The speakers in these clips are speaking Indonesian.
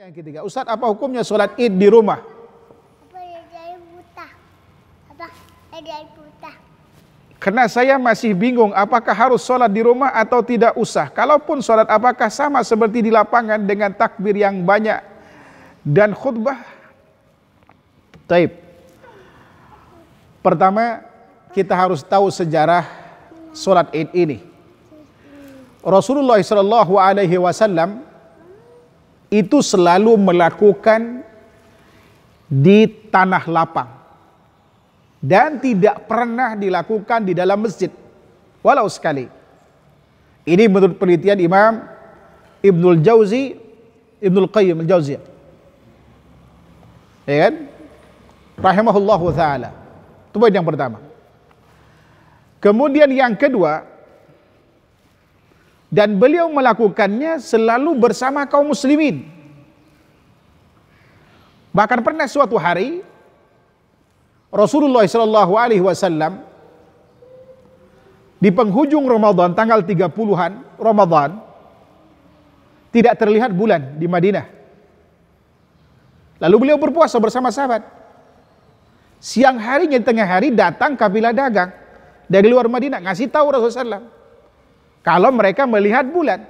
Yang ketiga, Ustaz apa hukumnya sholat id di rumah? Apa dari buta? Apa? Dari buta. Karena saya masih bingung apakah harus sholat di rumah atau tidak usah. Kalaupun sholat apakah sama seperti di lapangan dengan takbir yang banyak dan khutbah? Taib. Pertama, kita harus tahu sejarah sholat id ini. Rasulullah Shallallahu Alaihi Wasallam itu selalu melakukan di tanah lapang dan tidak pernah dilakukan di dalam masjid walau sekali. Ini menurut penelitian Imam Ibnul Jauzi Ibnul Qayyim Al-Jauziyah. Ya kan? Rahimahullahu taala. Itu yang pertama. Kemudian yang kedua, dan beliau melakukannya selalu bersama kaum muslimin. Bahkan pernah suatu hari Rasulullah Shallallahu Alaihi Wasallam di penghujung Ramadan tanggal 30-an Ramadan tidak terlihat bulan di Madinah. Lalu beliau berpuasa bersama sahabat. Siang harinya tengah hari datang kabilah dagang dari luar Madinah ngasih tahu Rasulullah kalau mereka melihat bulan.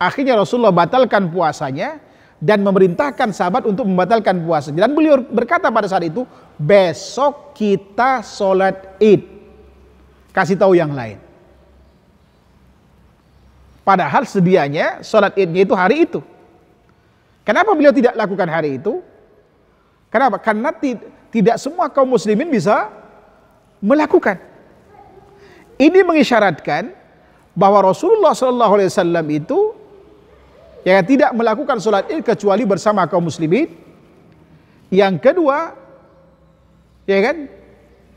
Akhirnya Rasulullah batalkan puasanya dan memerintahkan sahabat untuk membatalkan puasa. Dan beliau berkata pada saat itu, besok kita sholat id. Kasih tahu yang lain. Padahal sedianya sholat idnya itu hari itu. Kenapa beliau tidak lakukan hari itu? Kenapa? Karena tidak semua kaum muslimin bisa melakukan. Ini mengisyaratkan bahwa Rasulullah Shallallahu Alaihi Wasallam itu yang tidak melakukan sholat id kecuali bersama kaum muslimin. Yang kedua, ya kan,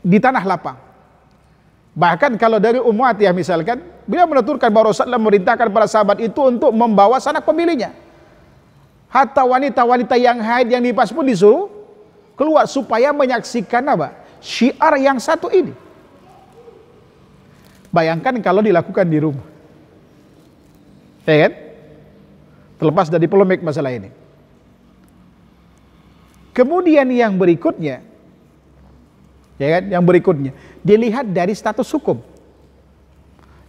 di tanah lapang. Bahkan kalau dari umat ya misalkan, beliau menuturkan bahwa Rasulullah memerintahkan para sahabat itu untuk membawa sanak pemilihnya. Hatta wanita-wanita yang haid yang nipas pun disuruh keluar supaya menyaksikan apa? Syiar yang satu ini. Bayangkan kalau dilakukan di rumah. Ya kan? Terlepas dari polemik masalah ini. Kemudian yang berikutnya, ya kan? Yang berikutnya dilihat dari status hukum.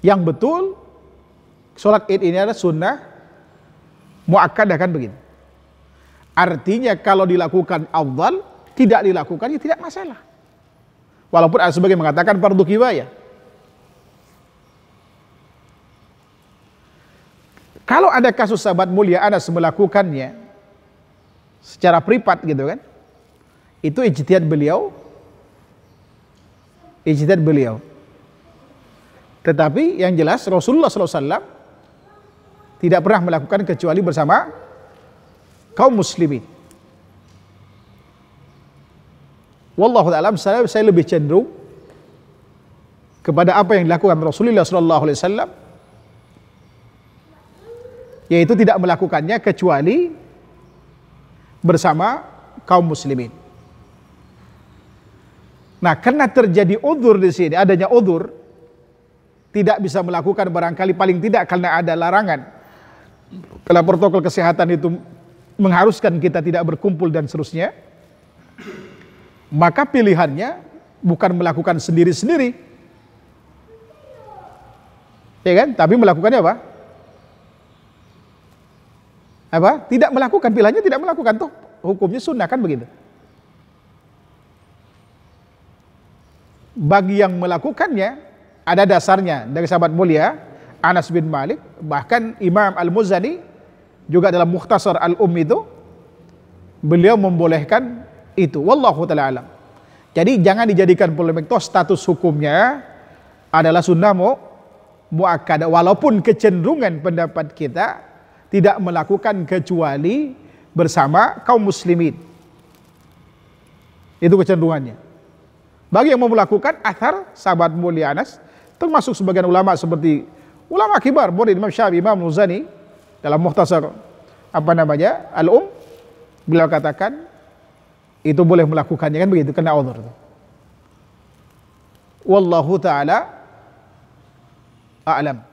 Yang betul sholat id ini adalah sunnah muakkadah kan begitu. Artinya kalau dilakukan awal tidak dilakukan ya tidak masalah. Walaupun ada sebagian mengatakan fardu kifayah. Kalau ada kasus sahabat mulia Anas melakukannya secara privat gitu kan, itu ijtihad beliau, ijtihad beliau. Tetapi yang jelas Rasulullah SAW tidak pernah melakukan kecuali bersama kaum muslimin. Wallahu a'lam saya, saya lebih cenderung kepada apa yang dilakukan Rasulullah SAW yaitu tidak melakukannya kecuali bersama kaum muslimin. Nah, karena terjadi udur di sini, adanya udur, tidak bisa melakukan barangkali paling tidak karena ada larangan. Kalau protokol kesehatan itu mengharuskan kita tidak berkumpul dan seterusnya, maka pilihannya bukan melakukan sendiri-sendiri. Ya kan? Tapi melakukannya apa? Apa? Tidak melakukan pilihannya tidak melakukan. Tuh hukumnya sunnah kan begitu? Bagi yang melakukannya ada dasarnya. Dari sahabat mulia Anas bin Malik bahkan Imam Al-Muzani juga dalam Mukhtasar Al-Um itu beliau membolehkan itu. Wallahu taala alam. Jadi jangan dijadikan polemik. Toh status hukumnya adalah sunnah mu muakkad. Walaupun kecenderungan pendapat kita tidak melakukan kecuali bersama kaum muslimin. Itu kecenderungannya. Bagi yang mau melakukan athar sahabat mulia Anas, termasuk sebagian ulama seperti ulama kibar, murid Imam Syafi'i, Imam Nuzani dalam muhtasar apa namanya al-um beliau katakan itu boleh melakukannya kan begitu kena uzur Wallahu taala a'lam.